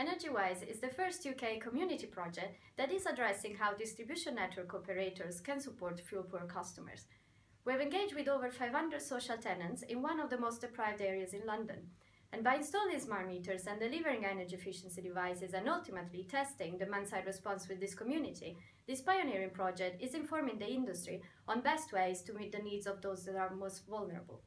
EnergyWise is the first UK community project that is addressing how distribution network operators can support fuel-poor customers. We've engaged with over 500 social tenants in one of the most deprived areas in London, and by installing smart meters and delivering energy efficiency devices and ultimately testing demand-side response with this community, this pioneering project is informing the industry on best ways to meet the needs of those that are most vulnerable.